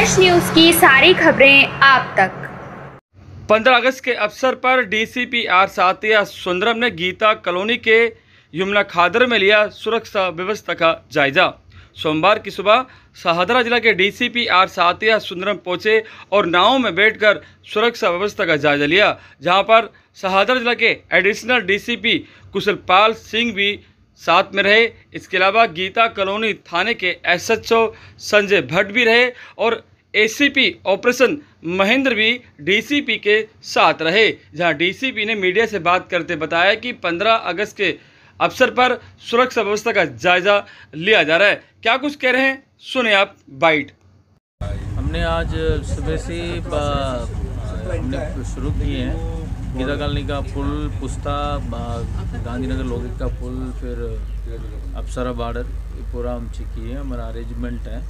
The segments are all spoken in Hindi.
फ्लैश न्यूज़ की सारी खबरें आप तक। 15 अगस्त के अवसर पर डीसीपी आर सातिया सुंदरम ने गीता कॉलोनी के यमुना खादर में लिया सुरक्षा व्यवस्था का जायजा। सोमवार की सुबह सहादरा जिला के डीसीपी आर सातिया सुंदरम पहुँचे और नाव में बैठकर सुरक्षा व्यवस्था का जायजा लिया, जहाँ पर सहादरा जिला के एडिशनल डीसीपी कुशलपाल सिंह भी साथ में रहे। इसके अलावा गीता कॉलोनी थाने के एसएचओ संजय भट्ट भी रहे और एसीपी ऑपरेशन महेंद्र भी डीसीपी के साथ रहे। जहाँ डीसीपी ने मीडिया से बात करते बताया कि 15 अगस्त के अवसर पर सुरक्षा व्यवस्था का जायजा लिया जा रहा है। क्या कुछ कह रहे हैं? सुने आप बाइट। हमने आज सुबह से शुरू किए हैं। गीता कॉलोनी का पुल, पुस्ता गांधीनगर लोगित का पुल, फिर अप्सरा बॉर्डर, ये पूरा हम चेक किए हमारा अरेंजमेंट है।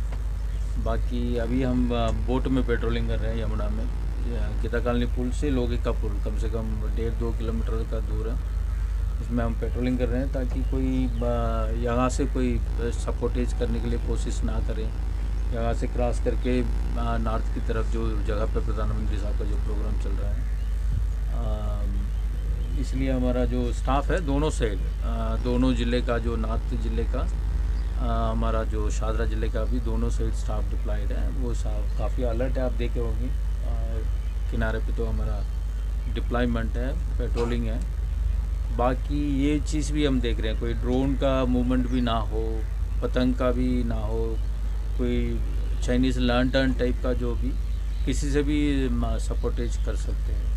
बाकी अभी हम बोट में पेट्रोलिंग कर रहे हैं यमुना में। ये गीता कॉलोनी पुल से लोगित का पुल, कम से कम डेढ़ दो किलोमीटर का दूर है। उसमें हम पेट्रोलिंग कर रहे हैं ताकि कोई यहाँ से कोई सपोर्टेज करने के लिए कोशिश ना करें। यहाँ से क्रॉस करके नॉर्थ की तरफ़ जो जगह पर प्रधानमंत्री साहब का जो प्रोग्राम चल रहा है। इसलिए हमारा जो स्टाफ है, दोनों साइड दोनों ज़िले का, जो नॉर्थ ज़िले का हमारा जो शादरा ज़िले का भी दोनों साइड स्टाफ डिप्लॉयड है, वो काफ़ी अलर्ट है, आप देखे होंगे। किनारे पे तो हमारा डिप्लॉयमेंट है पेट्रोलिंग है। बाकी ये चीज़ भी हम देख रहे हैं, कोई ड्रोन का मूवमेंट भी ना हो, पतंग का भी ना हो, कोई चाइनीज़ लर्न टाइप का जो भी, किसी से भी सपोर्टेज कर सकते हैं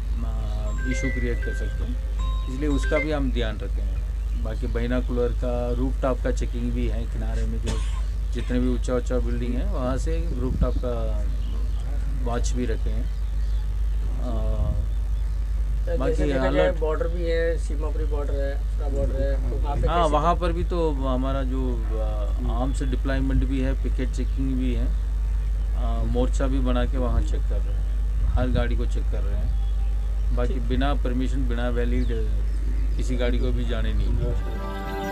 इशू क्रिएट कर सकते हैं। इसलिए उसका भी हम ध्यान रखें। बाकी बाइनाकुलर का रूफ टॉप का चेकिंग भी है किनारे में जो जितने भी ऊँचा ऊँचा बिल्डिंग है वहाँ से रूफ टॉप का वॉच भी रखे हैं। आ, बाकी बॉर्डर भी है सीमापुरी बॉर्डर है बॉर्डर है तो हाँ वहाँ पर भी तो हमारा जो आर्म्स डिप्लॉयमेंट भी है पिकेट चेकिंग भी है। मोर्चा भी बना के वहाँ चेक कर रहे हैं। हर गाड़ी को चेक कर रहे हैं। बाकी बिना परमिशन बिना वैलिड किसी गाड़ी को भी जाने नहीं।